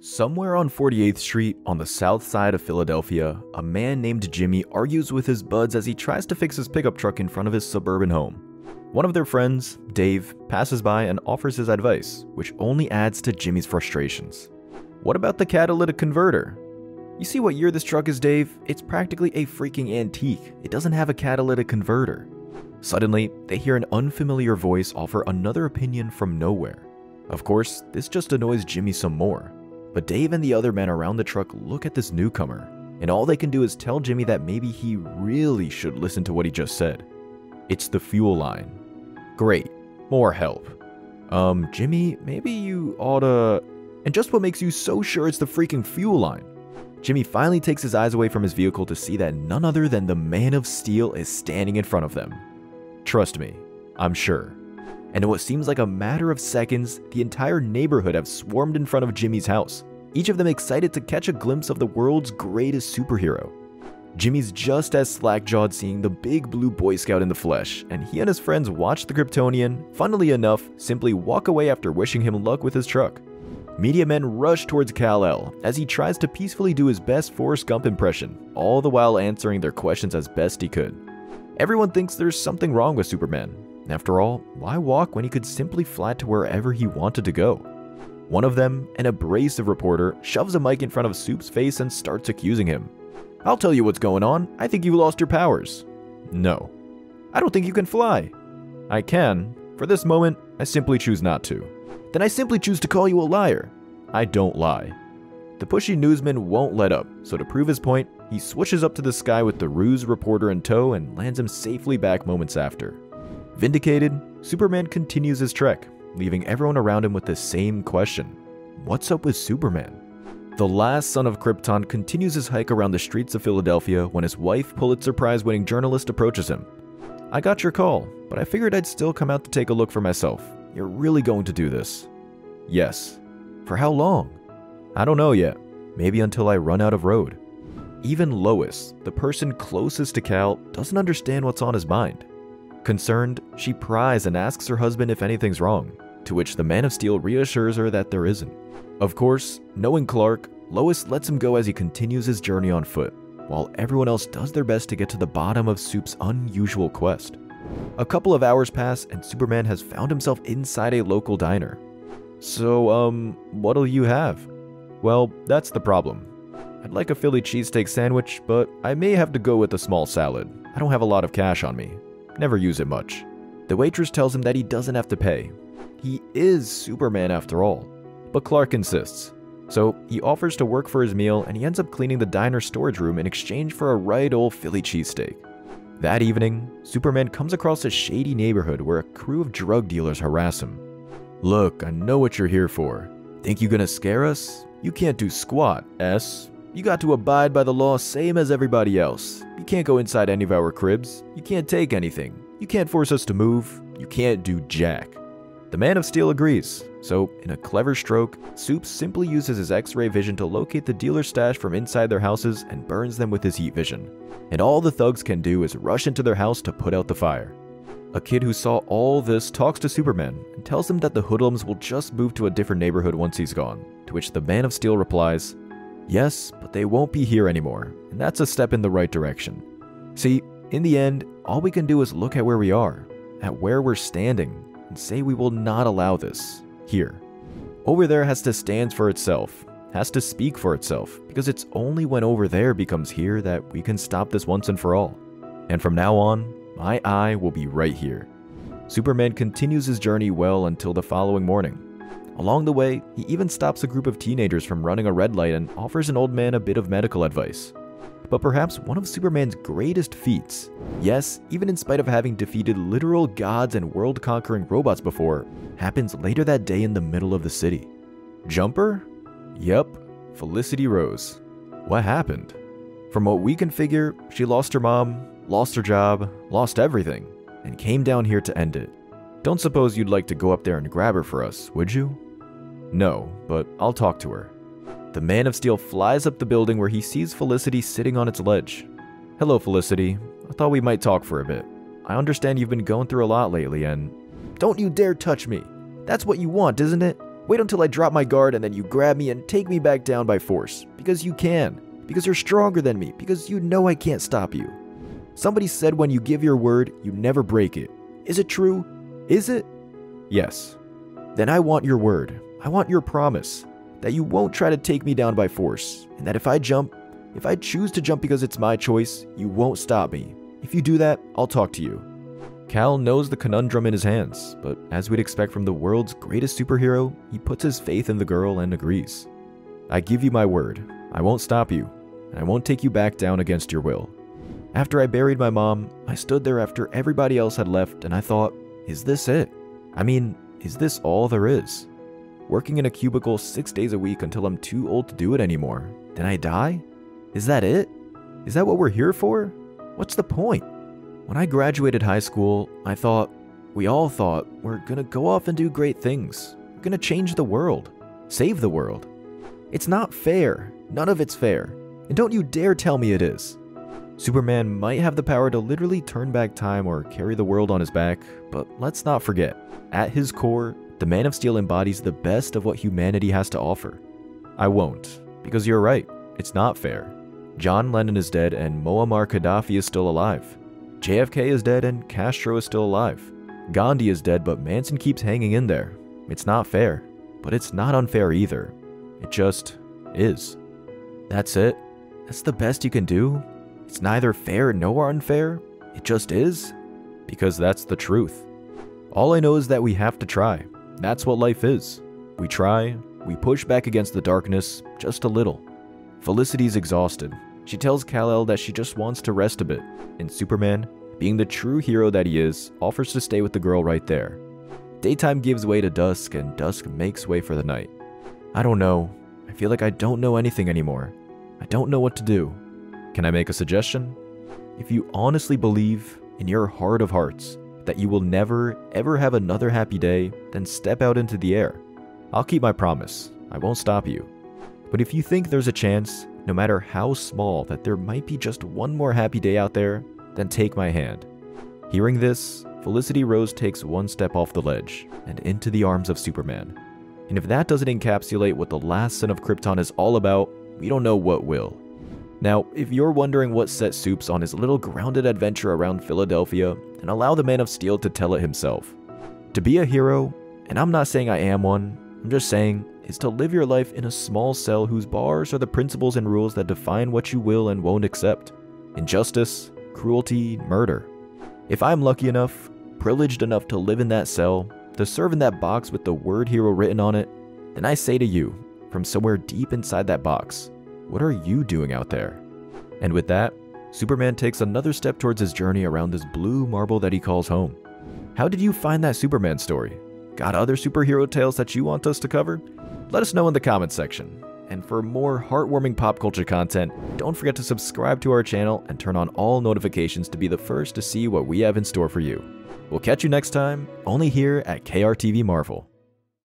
Somewhere on 48th Street, on the south side of Philadelphia, a man named Jimmy argues with his buds as he tries to fix his pickup truck in front of his suburban home. One of their friends, Dave, passes by and offers his advice, which only adds to Jimmy's frustrations. What about the catalytic converter? You see what year this truck is, Dave? It's practically a freaking antique. It doesn't have a catalytic converter. Suddenly, they hear an unfamiliar voice offer another opinion from nowhere. Of course, this just annoys Jimmy some more. But Dave and the other men around the truck look at this newcomer, and all they can do is tell Jimmy that maybe he really should listen to what he just said. It's the fuel line. Great, more help. Um, Jimmy, maybe you oughta. And just what makes you so sure it's the freaking fuel line? Jimmy finally takes his eyes away from his vehicle to see that none other than the Man of Steel is standing in front of them. Trust me, I'm sure. And in what seems like a matter of seconds, the entire neighborhood have swarmed in front of Jimmy's house, each of them excited to catch a glimpse of the world's greatest superhero. Jimmy's just as slack-jawed seeing the big blue Boy Scout in the flesh, and he and his friends watch the Kryptonian, funnily enough, simply walk away after wishing him luck with his truck. Media men rush towards Kal-El as he tries to peacefully do his best Forrest Gump impression, all the while answering their questions as best he could. Everyone thinks there's something wrong with Superman. After all, why walk when he could simply fly to wherever he wanted to go? One of them, an abrasive reporter, shoves a mic in front of Soup's face and starts accusing him. I'll tell you what's going on. I think you lost your powers. No. I don't think you can fly. I can. For this moment, I simply choose not to. Then I simply choose to call you a liar. I don't lie. The pushy newsman won't let up, so to prove his point, he swishes up to the sky with the ruse reporter in tow and lands him safely back moments after. Vindicated, Superman continues his trek, leaving everyone around him with the same question What's up with Superman? The last son of Krypton continues his hike around the streets of Philadelphia when his wife, Pulitzer Prize winning journalist, approaches him. I got your call, but I figured I'd still come out to take a look for myself. You're really going to do this? Yes. For how long? I don't know yet. Maybe until I run out of road. Even Lois, the person closest to Kal, doesn't understand what's on his mind. Concerned, she pries and asks her husband if anything's wrong, to which the Man of Steel reassures her that there isn't. Of course, knowing Clark, Lois lets him go as he continues his journey on foot, while everyone else does their best to get to the bottom of Soup's unusual quest. A couple of hours pass and Superman has found himself inside a local diner. So, um, what'll you have? Well, that's the problem. I'd like a Philly cheesesteak sandwich, but I may have to go with a small salad. I don't have a lot of cash on me. Never use it much. The waitress tells him that he doesn't have to pay. He is Superman after all. But Clark insists. So he offers to work for his meal and he ends up cleaning the diner storage room in exchange for a right old Philly cheesesteak. That evening, Superman comes across a shady neighborhood where a crew of drug dealers harass him. Look, I know what you're here for. Think you gonna scare us? You can't do squat, S. You got to abide by the law same as everybody else. You can't go inside any of our cribs. You can't take anything. You can't force us to move. You can't do jack. The Man of Steel agrees, so in a clever stroke, Soup simply uses his X-ray vision to locate the dealer's stash from inside their houses and burns them with his heat vision. And all the thugs can do is rush into their house to put out the fire. A kid who saw all this talks to Superman and tells him that the hoodlums will just move to a different neighborhood once he's gone, to which the Man of Steel replies, Yes, but they won't be here anymore, and that's a step in the right direction. See, in the end, all we can do is look at where we are, at where we're standing, and say we will not allow this here. Over there has to stand for itself, has to speak for itself, because it's only when over there becomes here that we can stop this once and for all. And from now on, my eye will be right here. Superman continues his journey well until the following morning. Along the way, he even stops a group of teenagers from running a red light and offers an old man a bit of medical advice. But perhaps one of Superman's greatest feats, yes, even in spite of having defeated literal gods and world conquering robots before, happens later that day in the middle of the city. Jumper? Yep, Felicity Rose. What happened? From what we can figure, she lost her mom, lost her job, lost everything, and came down here to end it. Don't suppose you'd like to go up there and grab her for us, would you? No, but I'll talk to her. The Man of Steel flies up the building where he sees Felicity sitting on its ledge. Hello, Felicity. I thought we might talk for a bit. I understand you've been going through a lot lately and. Don't you dare touch me! That's what you want, isn't it? Wait until I drop my guard and then you grab me and take me back down by force. Because you can. Because you're stronger than me. Because you know I can't stop you. Somebody said when you give your word, you never break it. Is it true? Is it? Yes. Then I want your word. I want your promise that you won't try to take me down by force, and that if I jump, if I choose to jump because it's my choice, you won't stop me. If you do that, I'll talk to you. Kal knows the conundrum in his hands, but as we'd expect from the world's greatest superhero, he puts his faith in the girl and agrees. I give you my word. I won't stop you, and I won't take you back down against your will. After I buried my mom, I stood there after everybody else had left and I thought, is this it? I mean, is this all there is? Working in a cubicle six days a week until I'm too old to do it anymore. Then I die? Is that it? Is that what we're here for? What's the point? When I graduated high school, I thought, we all thought, we're gonna go off and do great things. We're gonna change the world, save the world. It's not fair. None of it's fair. And don't you dare tell me it is. Superman might have the power to literally turn back time or carry the world on his back, but let's not forget, at his core, the Man of Steel embodies the best of what humanity has to offer. I won't, because you're right, it's not fair. John Lennon is dead and Muammar Gaddafi is still alive. JFK is dead and Castro is still alive. Gandhi is dead, but Manson keeps hanging in there. It's not fair, but it's not unfair either. It just is. That's it. That's the best you can do. It's neither fair nor unfair. It just is. Because that's the truth. All I know is that we have to try. That's what life is. We try, we push back against the darkness just a little. Felicity's exhausted. She tells Kal-El that she just wants to rest a bit, and Superman, being the true hero that he is, offers to stay with the girl right there. Daytime gives way to dusk, and dusk makes way for the night. I don't know. I feel like I don't know anything anymore. I don't know what to do. Can I make a suggestion? If you honestly believe, in your heart of hearts, that you will never, ever have another happy day, then step out into the air. I'll keep my promise. I won't stop you. But if you think there's a chance, no matter how small, that there might be just one more happy day out there, then take my hand. Hearing this, Felicity Rose takes one step off the ledge and into the arms of Superman. And if that doesn't encapsulate what the last son of Krypton is all about, we don't know what will. Now, if you're wondering what set Supes on his little grounded adventure around Philadelphia, then allow the Man of Steel to tell it himself. To be a hero, and I'm not saying I am one, I'm just saying, is to live your life in a small cell whose bars are the principles and rules that define what you will and won't accept. Injustice, cruelty, murder. If I'm lucky enough, privileged enough to live in that cell, to serve in that box with the word hero written on it, then I say to you, from somewhere deep inside that box, what are you doing out there? And with that, Superman takes another step towards his journey around this blue marble that he calls home. How did you find that Superman story? Got other superhero tales that you want us to cover? Let us know in the comments section. And for more heartwarming pop culture content, don't forget to subscribe to our channel and turn on all notifications to be the first to see what we have in store for you. We'll catch you next time, only here at KRTV Marvel.